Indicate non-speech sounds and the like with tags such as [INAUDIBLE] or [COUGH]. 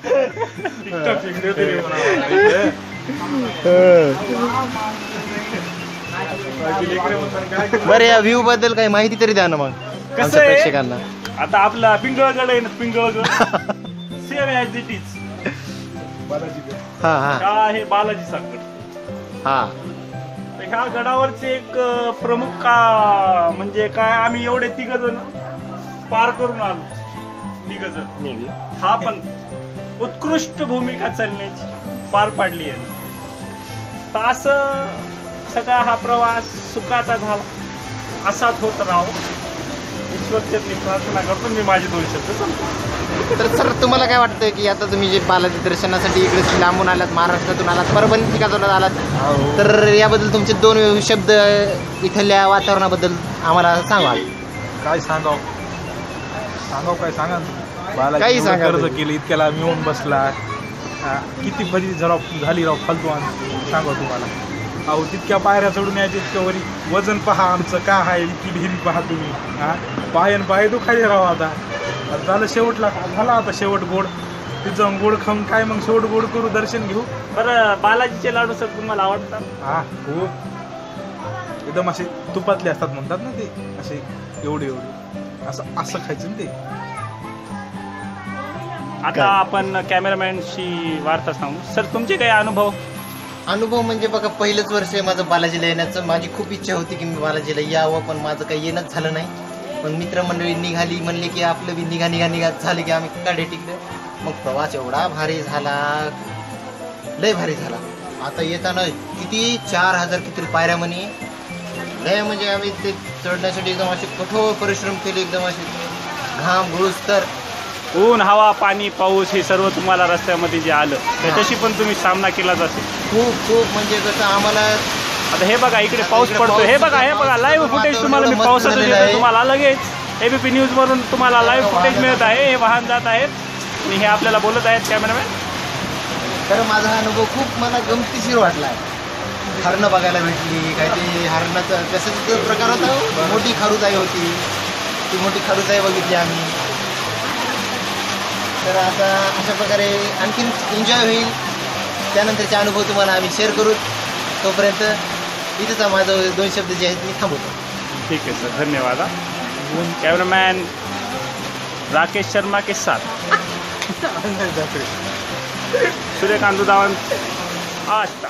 [LAUGHS] बरं या व्ह्यू बद्दल काही माहिती तरी द्या ना मग कसं? प्रेक्षकांना. आता आपला पिंगळगड आहे ना Pingalgad. Same as it is हा हा. हा आहे? बालाजीचा गड हा. तर ह्या गडावरचे एक प्रमुख का म्हणजे काय आम्ही एवढे तिघ जण पार करून आलो. तिघ जण हा पण उत्कृष्ट भूमिका चालण्याची पार पाडली आहे. तर असं सगळा हा प्रवास सुखाचा झाला. असाच होत राहो. ईश्वरचरणी प्रार्थना करतो. मी माझे दोन शब्द. तर सर तुम्हाला काय वाटतं की आता तुम्ही जे बालाजी दर्शनासाठी इकडे लांबून आलात महाराष्ट्रातून आलात परभणी ठिकाणातून आलात तर याबद्दल तुमचे दोन शब्द इथल्या वातावरणाबद्दल आम्हाला सांगाल काय सांगाव? सांगाव काय सांगा बालाजी काही एवढं सांगा कर्ज तुम्ही. केलं इतक्याला मी येऊन बसला. हा, किती भजी जरा झाली राव फालतू आणि सांगा तुम्हाला. अहो तितक्या पायऱ्या चढून यायचे इतक्या वरी. वजन पहा आमचं का आहे इतकी ढिरी पहा तुम्ही. हा पायन पाय दुखायले राव आता. आता झालं शेवटला झाला आता शेवट गोड. तिथं गोड खाऊन काय मग शेवट गोड करू दर्शन घेऊ? बरं बालाजीचे लाडू सर तुम्हाला आवडतात? हा हो. एकदम असे तुपातले असतात म्हणतात ना ते असे एवढे एवढे असं असं खायचं ना ते. आता आपण कॅमेरामॅनशी वार्ता सांगू. सर तुमचे काही अनुभव? अनुभव म्हणजे बघा पहिलंच वर्ष आहे माझं बालाजीला येण्याचं. माझी खूप इच्छा होती की मी बालाजीला यावं पण माझं काही येणंच झालं नाही. पण मित्रमंडळी निघाली म्हणले की आपलं बी निघा निघा निघा. झाले की आम्ही काढे टिकले मग प्रवास एवढा भारी झाला. लय भारी झाला. आता येताना किती? चार हजार किती पायऱ्या म्हणे. लय म्हणजे आम्ही ते चढण्यासाठी एकदम असे कठोर परिश्रम केले एकदम असे घाम घुळूस तर ऊन हवा पाणी पाऊस हे सर्व तुम्हाला रस्त्यामध्ये जे आलं त्याच्याशी पण तुम्ही सामना केलाच असेल खूप खूप म्हणजे कसं आम्हाला आता हे बघा इकडे पाऊस इकडे पडतो पाऊस हे बघा हे बघा लाईव्ह फुटेज तुम्हाला मी पावसाचं झालेलं देतो. आहे. तुम्हाला लगेच एबीपी न्यूज वरून तुम्हाला लाईव्ह फुटेज मिळत आहे. हे वाहन जात आहेत आणि हे आपल्याला बोलत आहेत कॅमेरामॅन तर माझा हा अनुभव खूप मला गमतीशीर वाटला हरणं बघायला भेटली काय ते हरणाचं कसं प्रकार होता हो? मोठी खारुताई होती. ती मोठी खारुताई बघितली आम्ही. तर आता अशा प्रकारे आणखीन एन्जॉय होईल. त्यानंतरचे अनुभव तुम्हाला आम्ही शेअर करू. तोपर्यंत इथंच माझं दोन शब्द जे आहेत मी थांबवतो. ठीक है सर. धन्यवाद. कैमरामैन राकेश शर्मा के साथ. [LAUGHS] सूर्यकांत दावन आज तक